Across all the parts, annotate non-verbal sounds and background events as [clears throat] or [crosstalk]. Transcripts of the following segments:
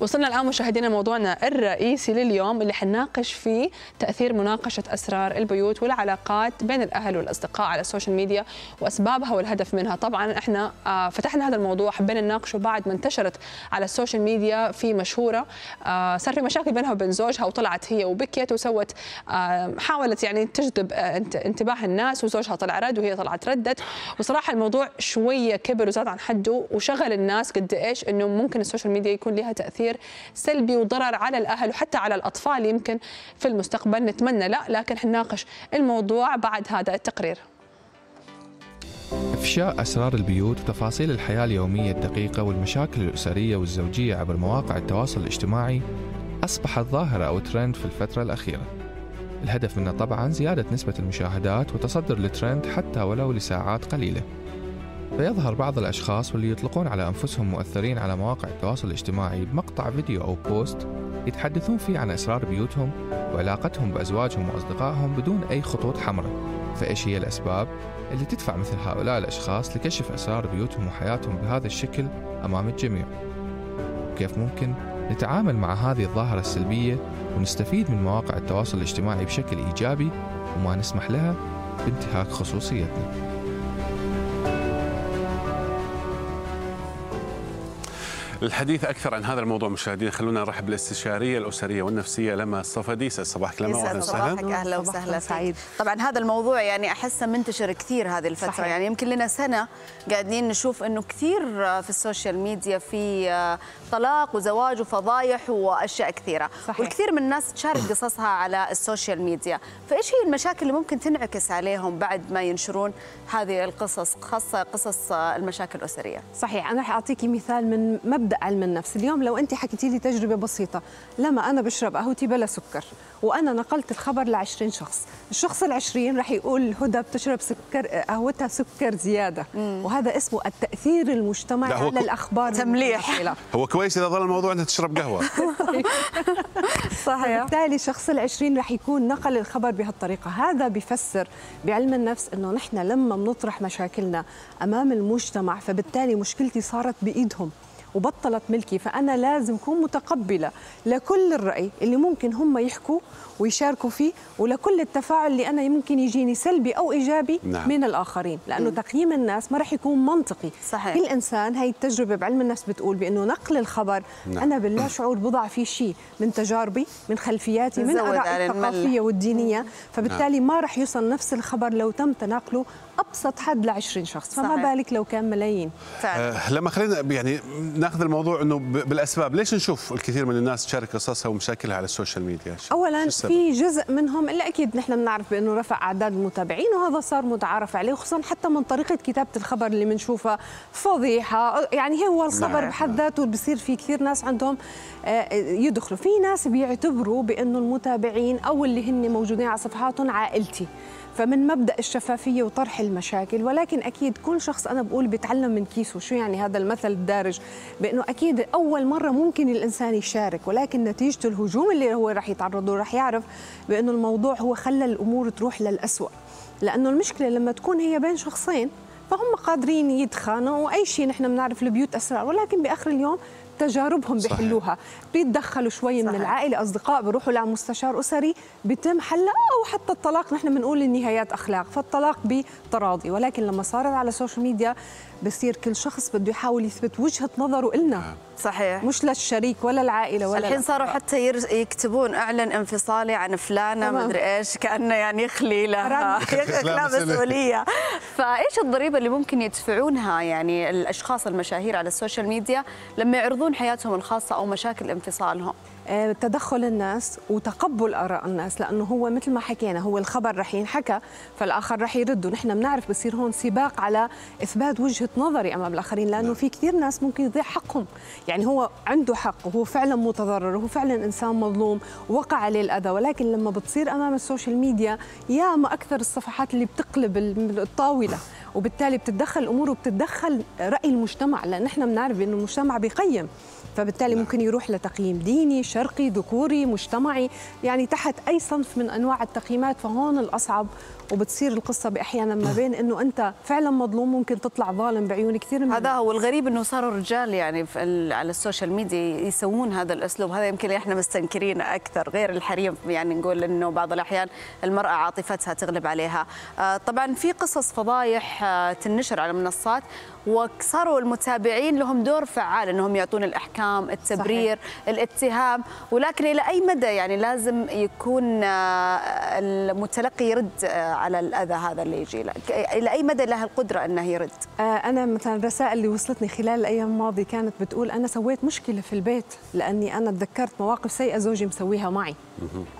وصلنا الآن مشاهدينا موضوعنا الرئيسي لليوم اللي حنناقش فيه تأثير مناقشة أسرار البيوت والعلاقات بين الأهل والأصدقاء على ال social media وأسبابها والهدف منها. طبعا إحنا آه، فتحنا هذا الموضوع حبينا نناقشه بعد ما انتشرت على ال social media في مشهورة. آه، صار في مشاكل بينها وبين زوجها وطلعت هي وبكيت وسوت آه، حاولت يعني تجذب انت- انتباه الناس وزوجها طلع رد وهي طلعت ردت. وصراحة الموضوع شوية كبر وزاد عن حده وشغل الناس قد إيش إنه ممكن ال social media يكون لها تأثير سلبي وضرر على الأهل وحتى على الأطفال يمكن في المستقبل نتمنى. لا لكن حنناقش الموضوع بعد هذا التقرير. إفشاء أسرار البيوت وتفاصيل الحياة اليومية الدقيقة والمشاكل الأسرية والزوجية عبر مواقع التواصل الاجتماعي أصبحت ظاهرة أو ترند في الفترة الأخيرة. الهدف منه طبعا زيادة نسبة المشاهدات وتصدر الترند حتى ولو لساعات قليلة. فيظهر بعض الأشخاص واللي يطلقون على أنفسهم مؤثرين على مواقع التواصل الاجتماعي بمقطع فيديو أو post يتحدثون فيه عن أسرار بيوتهم وعلاقتهم بأزواجهم وأصدقائهم بدون أي خطوط حمراء. فإيش هي الأسباب اللي تدفع مثل هؤلاء الأشخاص لكشف أسرار بيوتهم وحياتهم بهذا الشكل أمام الجميع؟ وكيف ممكن نتعامل مع هذه الظاهرة السلبية ونستفيد من مواقع التواصل الاجتماعي بشكل إيجابي وما نسمح لها بانتهاك خصوصيتنا؟ للحديث أكثر عن هذا الموضوع مشاهدينا. خلونا نرحب بالاستشارية الأسرية والنفسية لما الصفدي صباحك لما واهلا وسهلا. صباحك. أهلا وسهلا. سعيد. طبعا هذا الموضوع يعني احسه منتشر كثير هذه الفترة. صحيح. يعني يمكن لنا سنة قاعدين نشوف إنه كثير في ال social media في طلاق وزواج وفضايح وأشياء كثيرة. صحيح. والكثير من الناس تشارك قصصها على ال social media. فإيش هي المشاكل اللي ممكن تنعكس عليهم بعد ما ينشرون هذه القصص خاصة قصص المشاكل الأسرية؟ صحيح. أنا رح أعطيكي مثال من مبدا علم النفس. اليوم لو أنت حكيتي لي تجربة بسيطة لما أنا بشرب قهوتي بلا سكر وأنا نقلت الخبر ل 20 شخص الشخص ال20 رح يقول هدى بتشرب سكر قهوتها سكر زيادة. وهذا اسمه التأثير المجتمعي على كو- الأخبار تمليح. هو كويس إذا ظل الموضوع انها تشرب قهوة. [laughs] صحيح. بالتالي الشخص العشرين رح يكون نقل الخبر بهالطريقة. هذا بيفسر بعلم النفس أنه نحن لما بنطرح مشاكلنا أمام المجتمع فبالتالي مشكلتي صارت بإيدهم. وبطلت ملكي فأنا لازم أكون متقبلة لكل الرأي اللي ممكن هم يحكوا ويشاركوا فيه ولكل التفاعل اللي أنا يمكن يجيني سلبي أو إيجابي نعم. من الآخرين لأنه تقييم الناس ما رح يكون منطقي صحيح. كل إنسان هي التجربة بعلم النفس بتقول بأنه نقل الخبر نعم. أنا باللا شعور بضع فيه شيء من تجاربي من خلفياتي من آرائي. الثقافية والدينية فبالتالي ما رح يوصل نفس الخبر لو تم تناقله أبسط حد ل 20 شخص فما صحيح. بالك لو كان ملايين فعلا آه، لما خلينا يعني ناخذ الموضوع إنه بالأسباب ليش نشوف الكثير من الناس تشارك قصصها ومشاكلها على ال social media اولا؟ في جزء منهم اللي أكيد نحن بنعرف بأنه رفع أعداد المتابعين وهذا صار متعارف عليه خصوصا حتى من طريقة كتابة الخبر اللي بنشوفها فضيحة يعني هو الخبر نعم. بحد ذاته بصير في كثير ناس عندهم آه، يدخلوا في ناس بيعتبروا بأنه المتابعين أو اللي هن موجودين على صفحاتهم عائلتي فمن مبدأ الشفافية وطرح المشاكل ولكن أكيد كل شخص أنا بقول بيتعلم من كيسه. شو يعني هذا المثل الدارج؟ بأنه أكيد أول مرة ممكن الإنسان يشارك ولكن نتيجة الهجوم اللي هو راح يتعرض له راح يعرف بأنه الموضوع هو خلى الأمور تروح للأسوأ. لأنه المشكلة لما تكون هي بين شخصين فهم قادرين يتخانقوا وأي شيء نحن بنعرف البيوت اسرار ولكن بآخر اليوم تجاربهم صحيح. بيحلوها بيتدخلوا شوي من صحيح. العائلة. أصدقاء بيروحوا لمستشار أسري بيتم حلها أو حتى الطلاق. نحن بنقول النهايات أخلاق فالطلاق بتراضي. ولكن لما صارت على ال social media بصير كل شخص بده يحاول يثبت وجهة نظره إلنا. صحيح. مش للشريك ولا العائلة ولا الحين صاروا. حتى يكتبون أعلن انفصالي عن فلانة تمام. مدري إيش كأنه يعني يخلي لها مسؤولية. مسؤوليه فإيش الضريبة اللي ممكن يدفعونها؟ يعني الأشخاص المشاهير على ال social media لما يعرضون حياتهم الخاصة أو مشاكل انفصالهم؟ آه، تدخل الناس وتقبل آراء الناس لأنه هو مثل ما حكينا هو الخبر رح ينحكى فالآخر رح يرد ونحن بنعرف بصير هون سباق على إثبات وجهة نظري أمام الآخرين لأنه في كثير ناس ممكن يضيع حقهم. يعني هو عنده حق وهو فعلا متضرر وهو فعلا إنسان مظلوم وقع عليه الأذى. ولكن لما بتصير أمام ال social media يا ما أكثر الصفحات اللي بتقلب ال- الطاولة. وبالتالي بتتدخل الأمور وبتتدخل رأي المجتمع لأن نحن بنعرف انه المجتمع بيقيم. فبالتالي ممكن يروح لتقييم ديني شرقي ذكوري مجتمعي يعني تحت أي صنف من أنواع التقييمات فهون الأصعب وبتصير القصة بأحيانا ما بين إنه أنت فعلا مظلوم ممكن تطلع ظالم بعيون كثير من هذا هو الغريب إنه صاروا الرجال يعني على ال social media يسوون هذا الأسلوب. هذا يمكن إحنا مستنكرينه أكثر غير الحريم يعني نقول إنه بعض الأحيان المرأة عاطفتها تغلب عليها. آه، طبعا في قصص فضايح آه، تنشر على المنصات وصاروا المتابعين لهم دور فعال إنهم يعطون الأحكام التبرير صحيح. الاتهام. ولكن إلى أي مدى يعني لازم يكون آه، المتلقي يرد آه، على الأذى هذا اللي يجي له؟ إلى أي مدى له القدرة إنه يرد؟ آه، أنا مثلا الرسائل اللي وصلتني خلال الأيام الماضية كانت بتقول أنا سويت مشكلة في البيت لأني أنا تذكرت مواقف سيئة زوجي مسويها معي.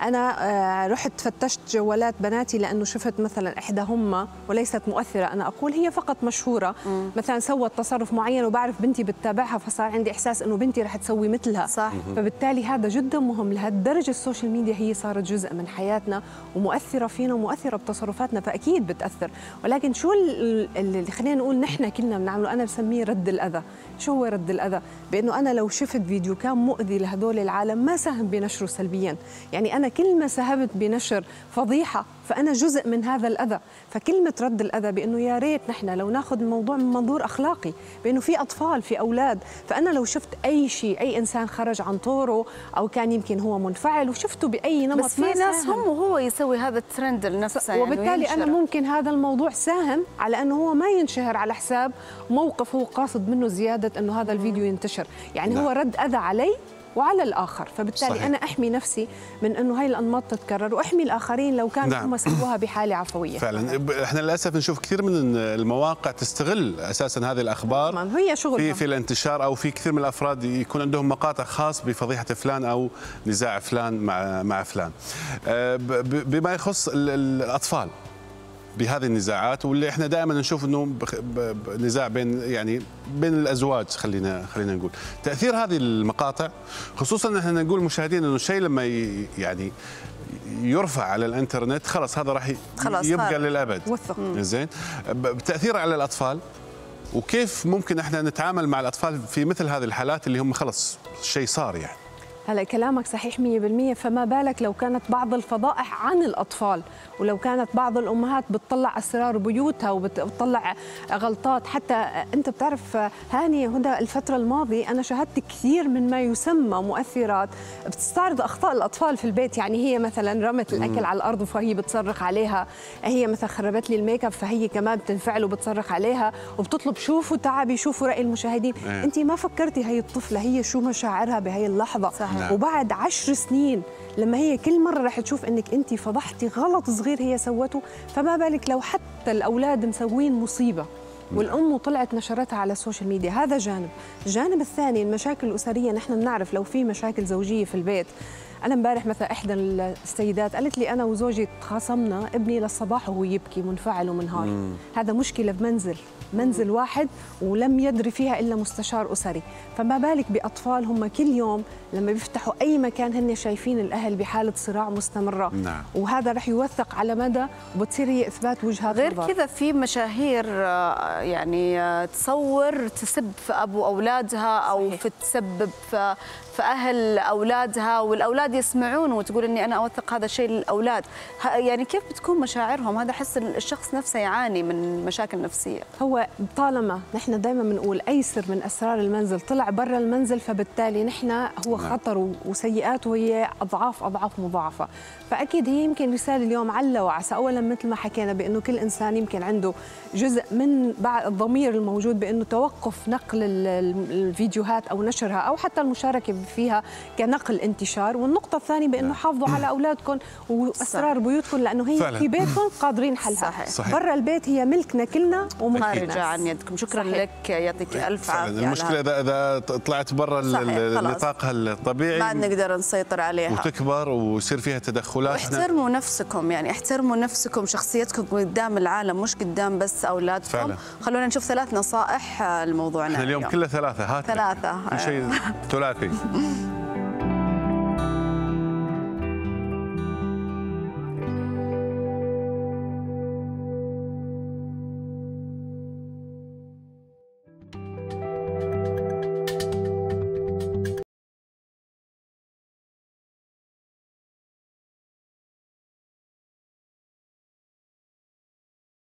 أنا آه، رحت فتشت جوالات بناتي لأنه شفت مثلا إحداهما وليست مؤثرة. أنا أقول هي فقط مشهورة. مثلا سوت تصرف معين وبعرف بنتي بتتابعها فصار عندي إحساس أنه بنتي رح تسوي مثلها. صح. فبالتالي هذا جدا مهم لهالدرجة ال social media هي صارت جزء من حياتنا ومؤثرة فينا ومؤثرة بتصرفاتنا فأكيد بتأثر. ولكن شو ال- اللي خلينا نقول نحن كلنا بنعمله أنا بسميه رد الأذى. شو هو رد الأذى؟ بأنه أنا لو شفت فيديو كان مؤذي لهدول العالم ما ساهم بنشره سلبيا يعني أنا كل ما ساهمت بنشر فضيحة فأنا جزء من هذا الأذى فكلمة رد الأذى بأنه يا ريت نحن لو ناخذ الموضوع من منظور أخلاقي بأنه في أطفال في أولاد فأنا لو شفت أي شيء أي إنسان خرج عن طوره أو كان يمكن هو منفعل وشفته بأي نمط بس في ناس ساهم. هم وهو يسوي هذا الترند لنفسه يعني وبالتالي أنا. ممكن هذا الموضوع ساهم على أنه هو ما ينشهر على حساب موقف هو قاصد منه زيادة إنه هذا الفيديو ينتشر. يعني نعم. هو رد أذى علي وعلى الآخر. فبالتالي صحيح. أنا أحمي نفسي من إنه هاي الأنماط تتكرر وأحمي الآخرين لو كانوا نعم. هم سووها بحالة عفوية. فعلا. إحنا للأسف نشوف كثير من المواقع تستغل أساسا هذه الأخبار طبعاً، هي شغل في في الانتشار أو في كثير من الأفراد يكون عندهم مقاطع خاص بفضيحة فلان أو نزاع فلان مع مع فلان. ب- بما يخص ال- ال- الأطفال. بهذه النزاعات واللي إحنا دائما نشوف إنه نزاع بين يعني بين الأزواج خلينا خلينا نقول تأثير هذه المقاطع خصوصا إحنا نقول مشاهدين إنه الشيء لما يعني يرفع على الإنترنت خلاص هذا راح يبقى صار. للأبد وثق. زين بتاثير على الأطفال وكيف ممكن إحنا نتعامل مع الأطفال في مثل هذه الحالات اللي هم خلص شيء صار يعني هلا كلامك صحيح 100% فما بالك لو كانت بعض الفضائح عن الأطفال ولو كانت بعض الأمهات بتطلع أسرار بيوتها وبتطلع غلطات. حتى أنت بتعرف هاني هدى الفترة الماضية أنا شاهدت كثير من ما يسمى مؤثرات بتستعرض أخطاء الأطفال في البيت. يعني هي مثلا رمت الأكل على الأرض فهي بتصرخ عليها. هي مثلا خربت لي الميك أب فهي كمان بتنفعل وبتصرخ عليها. وبتطلب شوفوا تعبي شوفوا رأي المشاهدين. إيه. أنت ما فكرتي هي الطفلة هي شو مشاعرها بهي اللحظة؟ صحيح. نعم. وبعد عشر سنين لما هي كل مرة رح تشوف إنك أنت فضحتي غلط صغير هي سوته فما بالك لو حتى الأولاد مسوين مصيبة والأم وطلعت نشرتها على السوشيال ميديا. هذا جانب. الجانب الثاني المشاكل الأسرية. نحن بنعرف لو في مشاكل زوجية في البيت. أنا امبارح مثلا إحدى السيدات قالت لي أنا وزوجي تخاصمنا ابني للصباح وهو يبكي منفعل ومنهار. هذا مشكلة بمنزل. منزل واحد ولم يدري فيها إلا مستشار أسري فما بالك بأطفال هم كل يوم لما بيفتحوا أي مكان هن شايفين الأهل بحالة صراع مستمرة نعم. وهذا رح يوثق على مدى وبتصير هي إثبات وجهات غير نظر. كذا في مشاهير آه، يعني آه، تصور تسب في أبو أولادها أو صحيح. في تسبب في في أهل أولادها والأولاد يسمعون وتقول إني أنا أوثق هذا الشيء للأولاد يعني كيف بتكون مشاعرهم هذا احس الشخص نفسه يعاني من مشاكل نفسية هو طالما نحن دائما بنقول أي سر من أسرار المنزل طلع برا المنزل فبالتالي نحن هو خطر و- وسيئاته هي أضعاف أضعاف مضاعفة. فأكيد هي يمكن رساله اليوم على وعسى اولا مثل ما حكينا بأنه كل إنسان يمكن عنده جزء من بعد الضمير الموجود بأنه توقف نقل ال- ال- الفيديوهات أو نشرها أو حتى المشاركة فيها كنقل انتشار. والنقطة الثانية بأنه حافظوا على [clears throat] أولادكم وأسرار بيوتكم لأنه هي فعلاً. في بيتكم قادرين حلها. صحيح. برا البيت هي ملكنا كلنا وملك خارجه الناس. عن يدكم شكرا صحيح. لك يعطيك ألف عافية المشكلة. اذا إذا طلعت برا. نطاقها ما الطبيعي نقدر نسيطر عليها وتكبر ويصير فيها تدخلات واحترموا نفسكم يعني احترموا نفسكم شخصيتكم قدام العالم مش قدام بس أولادكم فعلا. خلونا نشوف ثلاث نصائح لموضوعنا إحنا اليوم كله ثلاثة هات. كل شيء [laughs] ثلاثي